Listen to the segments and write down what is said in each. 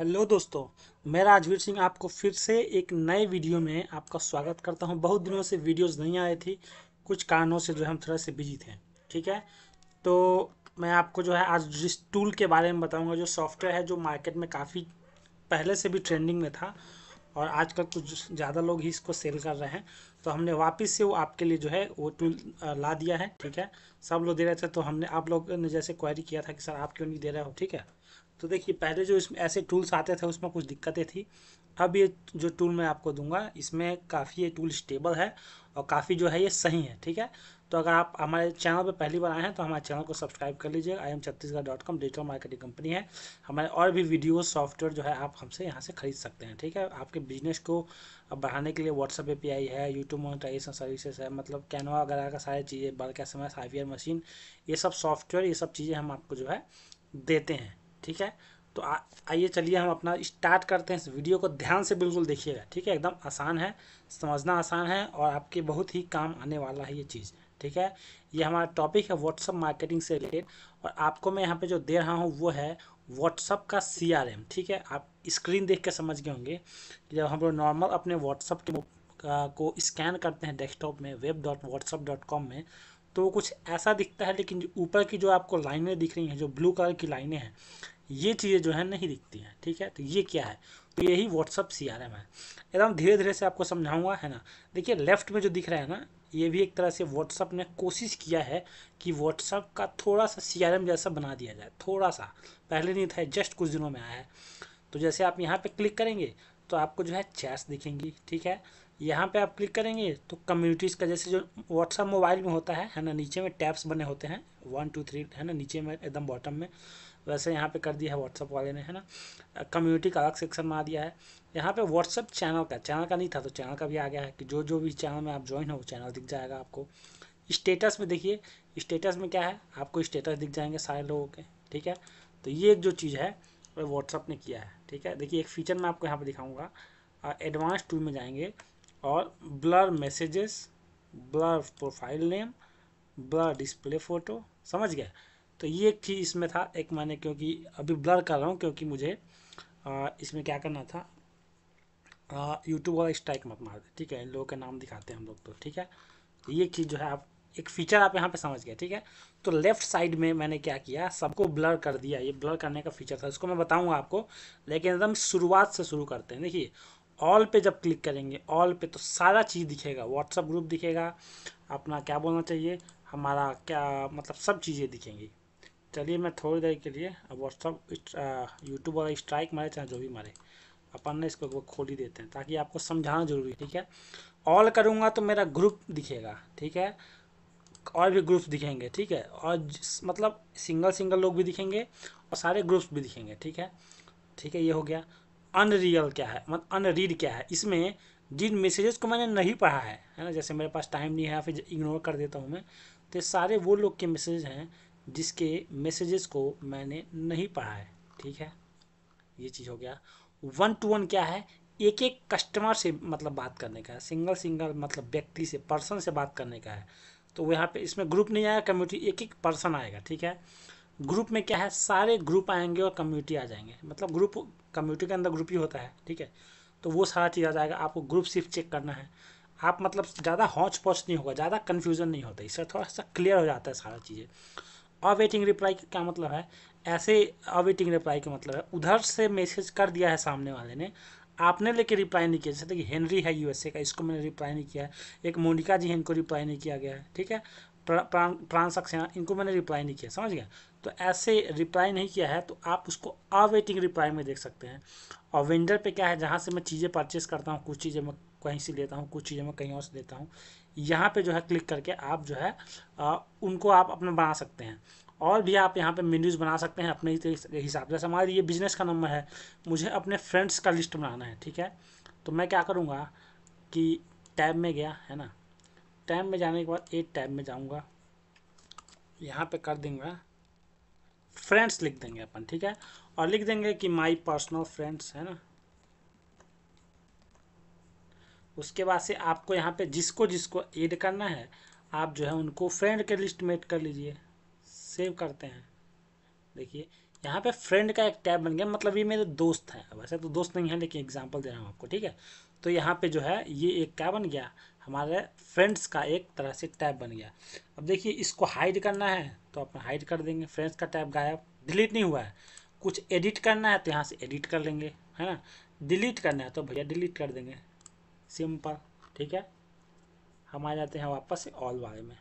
Hello दोस्तों, मैं राजवीर सिंह आपको फिर से एक नए वीडियो में आपका स्वागत करता हूँ। बहुत दिनों से वीडियोस नहीं आए थी, कुछ कारणों से जो है हम थोड़ा से बिज़ी थे, ठीक है? तो मैं आपको जो है आज जिस टूल के बारे में बताऊँगा, जो सॉफ्टवेयर है, जो मार्केट में काफ़ी पहले से भी ट्रेंडिंग में था, और आजकल कुछ ज़्यादा लोग ही इसको सेल कर रहे हैं। तो हमने वापस से वो आपके लिए जो है वो टूल ला दिया है, ठीक है? सब लोग दे रहे थे तो हमने आप लोग ने जैसे क्वेरी किया था कि सर आप क्यों नहीं दे रहे हो, ठीक है? तो देखिए, पहले जो इसमें ऐसे टूल्स आते थे, उसमें कुछ दिक्कतें थी। अब ये जो टूल मैं आपको दूँगा, इसमें काफ़ी ये टूल स्टेबल है और काफ़ी जो है ये सही है, ठीक है? तो अगर आप हमारे चैनल पर पहली बार आए हैं तो हमारे चैनल को सब्सक्राइब कर लीजिए। I M Chhattisgarh dot com digital marketing company है। हमारे और भी वीडियो सॉफ्टवेयर जो है, आप हमसे यहाँ से खरीद सकते हैं, ठीक है? आपके बिज़नेस को बढ़ाने के लिए व्हाट्सअप ए पी आई है यूट्यूब मोनेटाइजेशन सर्विसेज़ है मतलब कैनवा वगैरह का सारी चीज़ें बल्क एस एम मशीन ये सब सॉफ्टवेयर ये सब चीज़ें हम आपको जो है देते हैं, ठीक है? तो आइए चलिए, हम अपना स्टार्ट करते हैं इस वीडियो को। ध्यान से बिल्कुल देखिएगा, ठीक है? एकदम आसान है, समझना आसान है और आपके बहुत ही काम आने वाला है ये चीज़। ठीक है? ये हमारा टॉपिक है व्हाट्सअप मार्केटिंग से रिलेटेड और आपको मैं यहाँ पे जो दे रहा हूँ वो है व्हाट्सअप का सीआरएम ठीक है? आप स्क्रीन देख के समझ गए होंगे जब हम लोग नॉर्मल अपने व्हाट्सअप के को स्कैन करते हैं डेस्कटॉप में web dot WhatsApp dot com में तो कुछ ऐसा दिखता है लेकिन ऊपर की जो आपको लाइनें दिख रही हैं, जो ब्लू कलर की लाइनें हैं, ये चीज़ें जो है नहीं दिखती हैं, ठीक है? तो ये क्या है? तो यही व्हाट्सअप सी आर एम है। एकदम धीरे धीरे से आपको समझाऊँगा, है ना? देखिए लेफ़्ट में जो दिख रहा है ना ये भी एक तरह से व्हाट्सअप ने कोशिश किया है कि व्हाट्सअप का थोड़ा सा सी आर एम जैसा बना दिया जाए, थोड़ा सा। पहले नहीं था, जस्ट कुछ दिनों में आया है। तो जैसे आप यहाँ पे क्लिक करेंगे तो आपको जो है चैट्स दिखेंगी, ठीक है? यहाँ पे आप क्लिक करेंगे तो कम्युनिटीज़ का जैसे जो व्हाट्सअप मोबाइल में होता है है ना, नीचे में टैब्स बने होते हैं, वन, टू, थ्री, है ना, नीचे में एकदम बॉटम में, वैसे यहाँ पे कर दिया है व्हाट्सअप वाले ने, है ना? कम्युनिटी का अलग सेक्शन बना दिया है। यहाँ पे व्हाट्सअप चैनल का चैनल का नहीं था तो चैनल का भी आ गया है कि जो जो भी चैनल में आप ज्वाइन हो, वो चैनल दिख जाएगा आपको। स्टेटस में देखिए स्टेटस में क्या है? आपको स्टेटस दिख जाएँगे सारे लोगों के, ठीक है? तो ये एक जो चीज़ है, वो व्हाट्सअप ने किया है, ठीक है? देखिए, एक फीचर मैं आपको यहाँ पर दिखाऊँगा। एडवांस टूल में जाएँगे और blur messages blur profile name blur display photo समझ गए? तो ये एक चीज़ इसमें था, एक मैंने क्योंकि अभी ब्लर कर रहा हूँ, क्योंकि मुझे इसमें क्या करना था? यूट्यूब वाला स्ट्राइक मत मार दे, ठीक है? इन लोगों के नाम दिखाते हैं हम लोग तो ठीक है? ये चीज़ जो है, आप एक फीचर आप यहाँ पे समझ गए, ठीक है? तो लेफ़्ट साइड में मैंने क्या किया, सबको ब्लर कर दिया, ये ब्लर करने का फीचर था, इसको मैं बताऊँगा आपको, लेकिन एकदम शुरुआत से शुरू करते हैं। देखिए ऑल पे जब क्लिक करेंगे ऑल पे तो सारा चीज़ दिखेगा व्हाट्सअप ग्रुप दिखेगा, अपना क्या बोलना चाहिए, हमारा क्या मतलब सब चीज़ें दिखेंगी। चलिए मैं थोड़ी देर के लिए अब व्हाट्सअप यूट्यूब वाला स्ट्राइक मारे, चाहे जो भी मारे। अपन ने इसको खोल ही देते हैं, ताकि आपको समझाना ज़रूरी है, ठीक है? ऑल करूँगा तो मेरा ग्रुप दिखेगा, ठीक है? और भी ग्रुप्स दिखेंगे, ठीक है? और मतलब सिंगल सिंगल लोग भी दिखेंगे और सारे ग्रुप्स भी दिखेंगे, ठीक है? ठीक है, ये हो गया। अनरियल क्या है? मतलब अनरीड क्या है? इसमें जिन मैसेजेस को मैंने नहीं पढ़ा है है ना? जैसे मेरे पास टाइम नहीं है या फिर इग्नोर कर देता हूँ मैं तो सारे वो लोग के मैसेज हैं जिसके मैसेजेस को मैंने नहीं पढ़ा है, ठीक है? ये चीज़ हो गया। वन टू वन क्या है? एक एक कस्टमर से मतलब बात करने का है। सिंगल सिंगल मतलब व्यक्ति से पर्सन से बात करने का है। तो यहाँ पे इसमें ग्रुप नहीं आएगा कम्युनिटी एक एक पर्सन आएगा, ठीक है? ग्रुप में क्या है? सारे ग्रुप आएँगे और कम्युनिटी आ जाएँगे। मतलब ग्रुप कम्युनिटी के अंदर ग्रुप ही होता है, ठीक है? तो वो सारा चीज़ आ जाएगा। आपको ग्रुप सिर्फ़ चेक करना है। आप मतलब ज़्यादा हौच पौच नहीं होगा, ज़्यादा कन्फ्यूज़न नहीं होता इससे थोड़ा सा क्लियर हो जाता है सारा चीज़ें। अवेटिंग रिप्लाई का मतलब है? ऐसे अवेटिंग रिप्लाई का मतलब है। उधर से मैसेज कर दिया है सामने वाले ने। आपने लेके रिप्लाई नहीं किया। जैसे कि हेनरी है यूएसए का इसको मैंने रिप्लाई नहीं किया। एक मोनिका जी है इनको रिप्लाई नहीं किया गया है ठीक है? ट्रांसक्शन इनको मैंने रिप्लाई नहीं किया समझ गया? तो ऐसे रिप्लाई नहीं किया है तो आप उसको अवेटिंग रिप्लाई में देख सकते हैं। और वेंडर पे क्या है जहाँ से मैं चीज़ें परचेस करता हूँ कुछ चीज़ें मैं कहीं से लेता हूँ कुछ चीज़ें मैं कहीं और से लेता हूँ यहाँ पे जो है क्लिक करके आप जो है आ, उनको आप अपना बना सकते हैं। और भी आप यहाँ पे मेन्यूज़ बना सकते हैं अपने हिसाब से। हमारे ये बिज़नेस का नंबर है, मुझे अपने फ्रेंड्स का लिस्ट बनाना है, ठीक है? तो मैं क्या करूँगा कि टैब में गया, है ना? टैब में जाने के बाद एक टैब में जाऊँगा। यहाँ पे कर देंगे फ्रेंड्स लिख देंगे अपन, ठीक है? और लिख देंगे कि माई पर्सनल फ्रेंड्स है ना? उसके बाद से आपको यहाँ पे जिसको जिसको ऐड करना है, आप जो है उनको फ्रेंड के लिस्ट में ऐड कर लीजिए। सेव करते हैं। देखिए, यहाँ पे फ्रेंड का एक टैब बन गया मतलब ये मेरे दोस्त हैं। वैसे तो दोस्त नहीं है, लेकिन एग्जांपल दे रहा हूँ आपको, ठीक है? तो यहाँ पे जो है, ये एक क्या बन गया? हमारे फ्रेंड्स का एक तरह से टैब बन गया। अब देखिए, इसको हाइड करना है तो अपन हाइड कर देंगे। फ्रेंड्स का टैब गायब डिलीट नहीं हुआ है। कुछ एडिट करना है तो यहाँ से एडिट कर लेंगे, है ना? डिलीट करना है तो भैया डिलीट कर देंगे। सिंपल ठीक है? हम आ जाते हैं वापस ऑल वाले में।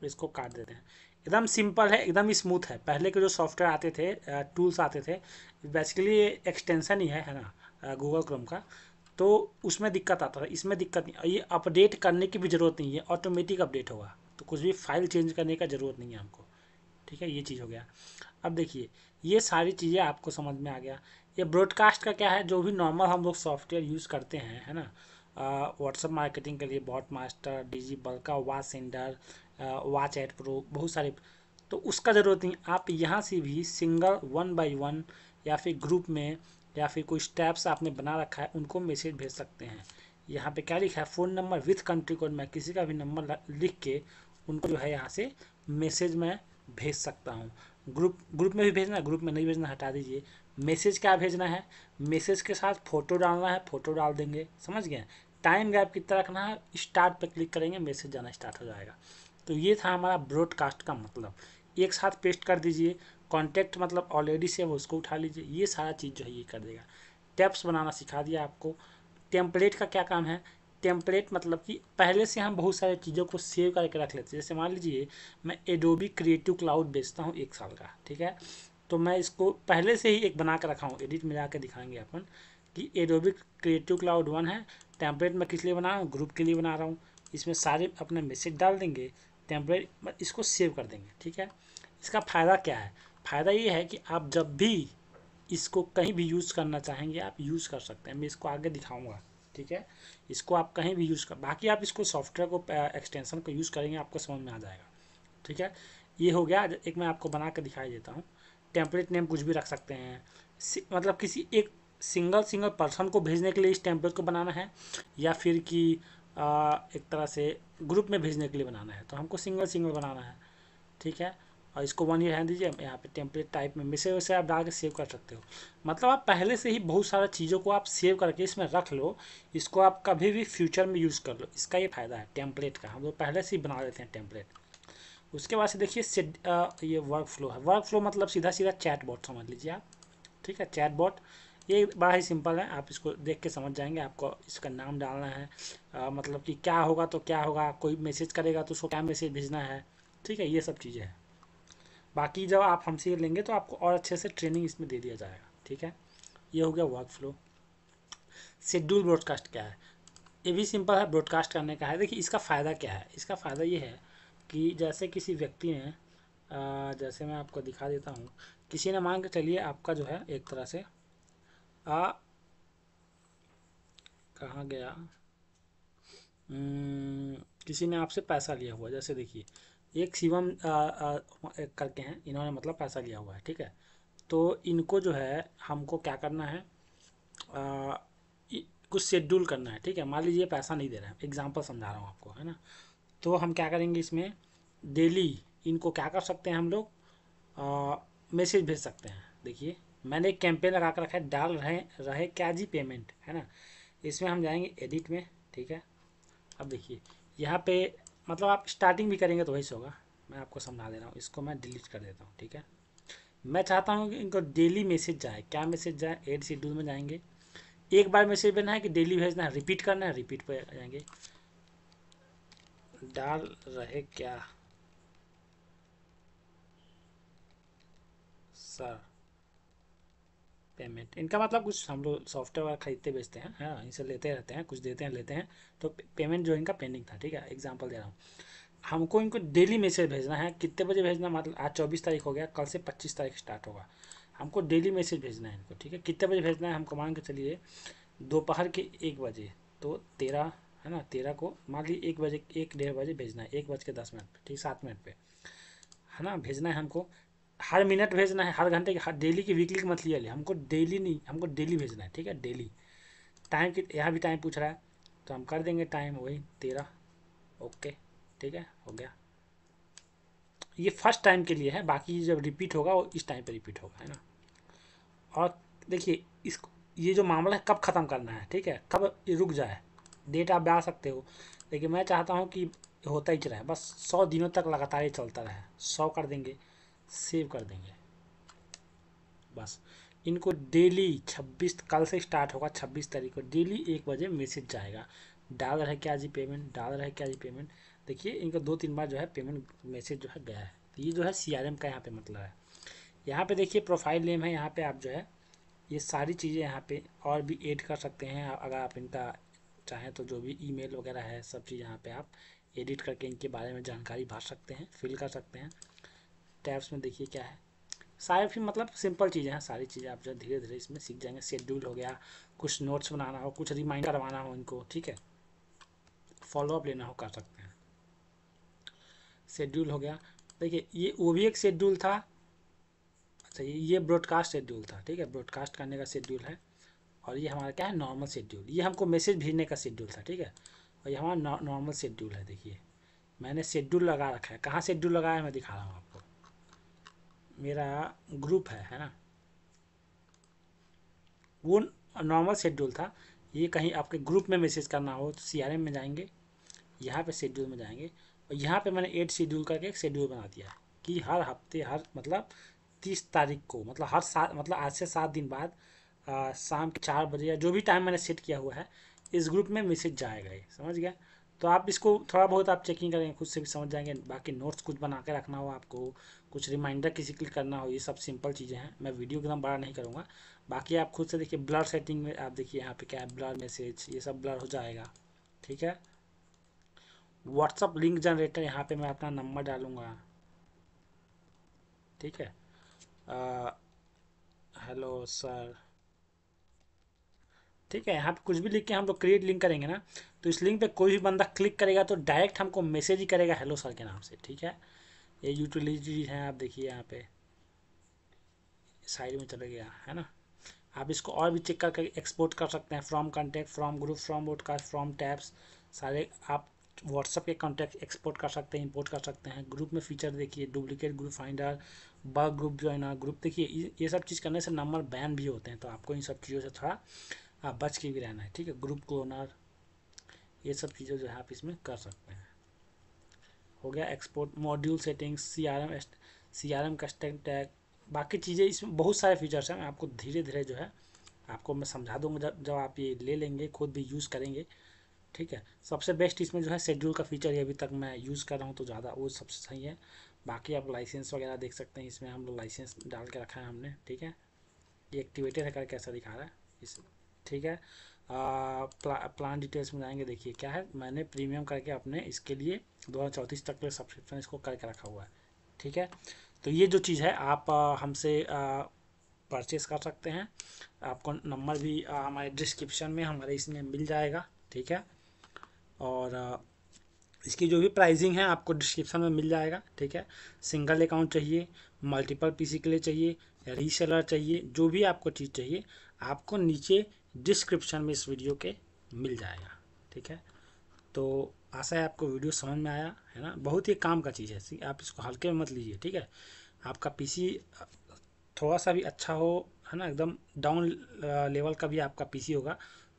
इसको काट देते हैं। एकदम सिंपल है, एकदम स्मूथ है। पहले के जो सॉफ्टवेयर आते थे टूल्स आते थे बेसिकली एक्सटेंशन ही है है ना गूगल क्रोम का। तो उसमें दिक्कत आता था, इसमें दिक्कत नहीं, ये अपडेट करने की भी ज़रूरत नहीं है ऑटोमेटिक अपडेट होगा। तो कुछ भी फ़ाइल चेंज करने का ज़रूरत नहीं है हमको। ठीक है, ये चीज़ हो गया। अब देखिए, ये सारी चीज़ें आपको समझ में आ गया। ये ब्रॉडकास्ट का क्या है, जो भी नॉर्मल हम लोग सॉफ्टवेयर यूज़ करते हैं, है ना। व्हाट्सअप मार्केटिंग के लिए बॉट मास्टर डी बल्का वाच सेंडर वाच एड प्रो बहुत सारे तो उसका ज़रूरत नहीं। आप यहाँ से भी सिंगल वन बाई वन या फिर ग्रुप में, या फिर कोई स्टेप्स आपने बना रखा है, उनको मैसेज भेज सकते हैं। यहाँ पे क्या लिखा है? Phone number with country code मैं किसी का भी नंबर लिख के उनको जो है यहाँ से मैसेज मैं भेज सकता हूँ। ग्रुप ग्रुप में भी भेजना है ग्रुप में नहीं भेजना, हटा दीजिए। मैसेज क्या भेजना है? मैसेज के साथ फ़ोटो डालना है फ़ोटो डाल देंगे। समझ गए? टाइम गैप कितना रखना है स्टार्ट पर क्लिक करेंगे मैसेज जाना स्टार्ट हो जाएगा। तो ये था हमारा ब्रॉडकास्ट का मतलब। एक साथ पेस्ट कर दीजिए कॉन्टैक्ट मतलब ऑलरेडी से वो उसको उठा लीजिए, ये सारा चीज़ जो है ये कर देगा। टैप्स बनाना सिखा दिया आपको। टेम्पलेट का क्या काम है? टेम्पलेट मतलब कि पहले से हम बहुत सारी चीज़ों को सेव करके रख लेते हैं। जैसे मान लीजिए, मैं एडोबी क्रिएटिव क्लाउड बेचता हूँ एक साल का, ठीक है? तो मैं इसको पहले से ही एक बना कर रखा हूँ। एडिट में जाकर दिखाएँगे अपन कि एडोबी क्रिएटिव क्लाउड वन है। टेम्पलेट मैं किस लिए बना रहा हूँ? ग्रुप के लिए बना रहा हूँ। इसमें सारे अपने मैसेज डाल देंगे। टेम्पलेट इसको सेव कर देंगे, ठीक है? इसका फ़ायदा क्या है? फ़ायदा ये है कि आप जब भी इसको कहीं भी यूज़ करना चाहेंगे, आप यूज़ कर सकते हैं। मैं इसको आगे दिखाऊँगा, ठीक है? इसको आप कहीं भी यूज़ कर, बाकी आप इसको सॉफ्टवेयर को एक्सटेंशन को यूज़ करेंगे, आपको समझ में आ जाएगा, ठीक है? ये हो गया एक मैं आपको बना कर दिखाई देता हूँ। टेम्पलेट नेम कुछ भी रख सकते हैं। मतलब किसी एक सिंगल सिंगल पर्सन को भेजने के लिए इस टेम्पलेट को बनाना है, या फिर कि एक तरह से ग्रुप में भेजने के लिए बनाना है। तो हमको सिंगल सिंगल बनाना है। ठीक है? और इसको वन ईयर रहने दीजिए। यहाँ पे टेम्पलेट टाइप में मिसे वैसे आप डाल के सेव कर सकते हो। मतलब आप पहले से ही बहुत सारा चीज़ों को आप सेव करके इसमें रख लो। इसको आप कभी भी फ्यूचर में यूज़ कर लो। इसका ये फ़ायदा है टेम्पलेट का। हम लोग पहले से ही बना लेते हैं टेम्पलेट उसके बाद से देखिए ये वर्क फ्लो है। वर्क फ्लो मतलब सीधा सीधा चैट बॉट समझ लीजिए आप। ठीक है? चैट बॉट ये बड़ा ही सिंपल है आप इसको देख के समझ जाएँगे आपको इसका नाम डालना है। आ, मतलब कि क्या होगा तो क्या होगा कोई मैसेज करेगा तो उसको क्या मैसेज भेजना है ठीक है ये सब चीज़ें हैं। बाकी जब आप हमसे लेंगे तो आपको और अच्छे से ट्रेनिंग इसमें दे दिया जाएगा ठीक है? ये हो गया वर्क फ्लो शेड्यूल ब्रॉडकास्ट क्या है? ये भी सिंपल है ब्रॉडकास्ट करने का है। देखिए इसका फ़ायदा क्या है? इसका फ़ायदा ये है कि जैसे किसी व्यक्ति ने जैसे मैं आपको दिखा देता हूँ किसी ने मान के चलिए आपका जो है एक तरह से आ कहाँ गया? हम्म, किसी ने आपसे पैसा लिया हुआ जैसे देखिए एक शिवम करके हैं इन्होंने मतलब पैसा लिया हुआ है ठीक है? तो इनको जो है हमको क्या करना है? आ, कुछ शेड्यूल करना है ठीक है? मान लीजिए पैसा नहीं दे रहे हैं एग्जांपल समझा रहा हूँ आपको है ना? तो हम क्या करेंगे इसमें? डेली इनको क्या कर सकते हैं हम लोग? मैसेज भेज सकते हैं देखिए। मैंने एक कैंपेन लगा कर रखा है, डाल रहे रहे क्या जी पेमेंट है ना? इसमें हम जाएँगे एडिट में, ठीक है? अब देखिए, यहाँ पे मतलब आप स्टार्टिंग भी करेंगे तो वही होगा। मैं आपको समझा दे रहा हूँ, इसको मैं डिलीट कर देता हूँ, ठीक है? मैं चाहता हूँ कि इनको डेली मैसेज जाए, क्या मैसेज जाए एड शेड्यूल में जाएँगे। एक बार मैसेज भेजना है कि डेली भेजना है रिपीट करना है रिपीट पर जाएँगे। डाल रहे क्या? सर पेमेंट इनका मतलब कुछ हम लोग सॉफ्टवेयर खरीदते बेचते हैं हाँ इनसे लेते रहते हैं, कुछ देते हैं, लेते हैं। तो पेमेंट जो इनका पेंडिंग था, ठीक है? एग्ज़ाम्पल दे रहा हूँ। हमको इनको डेली मैसेज भेजना है। कितने बजे भेजना? मतलब आज चौबीस तारीख हो गया, कल से पच्चीस तारीख स्टार्ट होगा। हमको डेली मैसेज भेजना है इनको, ठीक है? कितने बजे भेजना है? हमको मान के चलिए, दोपहर के एक बजे तो तेरह, है ना? तेरह को मान लीजिए एक बजे, एक डेढ़ बजे भेजना है, एक बज के दस मिनट पर ठीक सात मिनट पे, है ना? भेजना है हमको। हर मिनट भेजना है, हर घंटे की, हर डेली की वीकली की मंथली वाली हमको डेली नहीं, हमको डेली भेजना है, ठीक है? डेली टाइम की, यहाँ भी टाइम पूछ रहा है तो हम कर देंगे टाइम वही तेरह। ओके ठीक है? हो गया। ये फ़र्स्ट टाइम के लिए है, बाकी जब रिपीट होगा, वो इस टाइम पे रिपीट होगा, है ना? और देखिए, इसको, ये जो मामला है, कब ख़त्म करना है, ठीक है? कब ये रुक जाए? डेट आप बना सकते हो। लेकिन मैं चाहता हूँ कि होता ही रहे बस सौ दिनों तक लगातार ही चलता रहे। सौ कर देंगे। सेव कर देंगे। बस। इनको डेली 26 कल से स्टार्ट होगा 26 तारीख को। डेली एक बजे मैसेज जाएगा। डाल रहे क्या जी पेमेंट? डाल रहे क्या जी पेमेंट? देखिए, इनका दो तीन बार जो है पेमेंट मैसेज जो है गया है। तो ये जो है सीआरएम का यहाँ पे मतलब है। यहाँ पे देखिए प्रोफ़ाइल नेम है, यहाँ पे आप जो है ये सारी चीज़ें यहाँ पे और भी ऐड कर सकते हैं। अगर आप इनका चाहें तो जो भी ईमेल वगैरह है, सब चीज़ यहाँ पे आप एडिट करके इनके बारे में जानकारी भर सकते हैं फिल कर सकते हैं। टैब्स में देखिए क्या है। सारे फिर मतलब सिंपल चीज़ें हैं, सारी चीज़ें आप जो धीरे धीरे इसमें सीख जाएँगे। शेड्यूल हो गया, कुछ नोट्स बनाना हो, कुछ रिमाइंडर करवाना हो इनको, ठीक है? फॉलोअप लेना हो कर सकते हैं। शेड्यूल हो गया। देखिए, ये वो भी एक शेड्यूल था। अच्छा ये ये ब्रॉडकास्ट शेड्यूल था, ठीक है? ब्रॉडकास्ट करने का शेड्यूल है। और ये हमारा क्या है? नॉर्मल शेड्यूल ये हमको मैसेज भेजने का शेड्यूल था, ठीक है? और ये हमारा नॉर्मल शेड्यूल है, देखिए। मैंने शेड्यूल लगा रखा है। कहाँ शेड्यूल लगाया है? मैं दिखा रहा हूँ आपको। मेरा ग्रुप है है ना? वो नॉर्मल शेड्यूल था। ये कहीं आपके ग्रुप में मैसेज करना हो तो सीआरएम में जाएँगे यहाँ पे शेड्यूल में जाएँगे और यहाँ पे मैंने एट शेड्यूल करके एक शेड्यूल बना दिया है कि हर हफ़्ते हर मतलब तीस तारीख को मतलब हर सात मतलब आज से सात दिन बाद आ, शाम के चार बजे या जो भी टाइम मैंने सेट किया हुआ है इस ग्रुप में मैसेज जाएगा ये। समझ गया? तो आप इसको थोड़ा बहुत आप चेकिंग करेंगे, खुद से भी समझ जाएँगे, बाकी नोट्स कुछ बना के रखना हो आपको, कुछ रिमाइंडर किसी क्लिक करना हो, ये सब सिंपल चीज़ें हैं। मैं वीडियो एकदम बड़ा नहीं करूँगा। बाकी आप खुद से देखिए ब्लर सेटिंग में आप देखिए यहाँ पे क्या है ब्लर मैसेज ये सब ब्लर हो जाएगा। ठीक है? व्हाट्सअप लिंक जनरेटर यहाँ पे मैं अपना नंबर डालूँगा। ठीक है? हेलो सर ठीक है यहाँ पे कुछ भी लिख के हम लोग क्रिएट लिंक करेंगे ना तो इस लिंक पे कोई भी बंदा क्लिक करेगा तो डायरेक्ट हमको मैसेज ही करेगा हेलो सर के नाम से, ठीक है? ये यूटिलिटी है, आप देखिए यहाँ पे। साइड में चले गया, है ना? आप इसको और भी चेक करके एक्सपोर्ट कर सकते हैं from contact from group from broadcast from tabs सारे आप व्हाट्सअप के कॉन्टैक्ट एक्सपोर्ट कर सकते हैं इंपोर्ट कर सकते हैं। ग्रुप में फीचर देखिए duplicate group finder bug group joiner group देखिए, ये सब चीज़ करने से नंबर बैन भी होते हैं तो आपको इन सब चीज़ों से थोड़ा आप बच के भी रहना है, ठीक है? ग्रुप क्लोनर ये सब चीज़ें जो है आप इसमें कर सकते हैं। हो गया export module settings C R M C R M का स्टैक टैग बाकी चीज़ें इसमें बहुत सारे फीचर्स हैं। मैं आपको धीरे धीरे जो है, आपको मैं समझा दूँगा जब जब आप ये ले लेंगे, खुद भी यूज़ करेंगे, ठीक है? सबसे बेस्ट इसमें जो है शेड्यूल का फीचर ये अभी तक मैं यूज़ कर रहा हूँ तो ज़्यादा वो सबसे सही है। बाकी आप लाइसेंस वगैरह देख सकते हैं, इसमें हम लोग लाइसेंस डाल के रखा है हमने, ठीक है? ये एक्टिवेटेड है करके ऐसा दिखा रहा है, इस ठीक है? प्ला, प्लान डिटेल्स में जाएँगे देखिए क्या है। मैंने प्रीमियम करके अपने इसके लिए दो तक के सब्सक्रिप्शन इसको करके रखा हुआ है। ठीक है? तो ये जो चीज़ है आप हमसे परचेज़ कर सकते हैं। आपको नंबर भी आ, हमारे डिस्क्रिप्शन में हमारे इसमें मिल जाएगा। ठीक है? और आ, इसकी जो भी प्राइसिंग है आपको डिस्क्रिप्शन में मिल जाएगा। ठीक है? सिंगल अकाउंट चाहिए मल्टीपल पीसी के लिए चाहिए रीसेलर चाहिए जो भी आपको चीज़ चाहिए आपको नीचे डिस्क्रिप्शन में इस वीडियो के मिल जाएगा, ठीक है? तो आशा है आपको वीडियो समझ में आया, है ना? बहुत ही काम का चीज़ है आप इसको हल्के में मत लीजिए, ठीक है? आपका पीसी थोड़ा सा भी अच्छा हो, है ना? एकदम डाउन लेवल का भी आपका पीसी होगा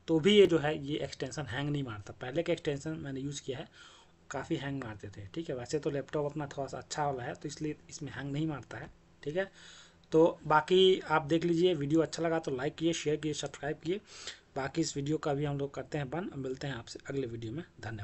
तो भी ये जो है, ये एक्सटेंशन हैंग नहीं मारता। पहले के एक्सटेंशन मैंने यूज़ किया है, काफ़ी हैंग मारते थे, ठीक है? वैसे तो लैपटॉप अपना थोड़ा सा अच्छा वाला है तो इसलिए इसमें हैंग नहीं मारता है, ठीक है? तो बाकी आप देख लीजिए, वीडियो अच्छा लगा तो लाइक किए शेयर किए सब्सक्राइब किए। बाकी इस वीडियो का भी हम लोग करते हैं बंद। मिलते हैं आपसे अगले वीडियो में। धन्यवाद।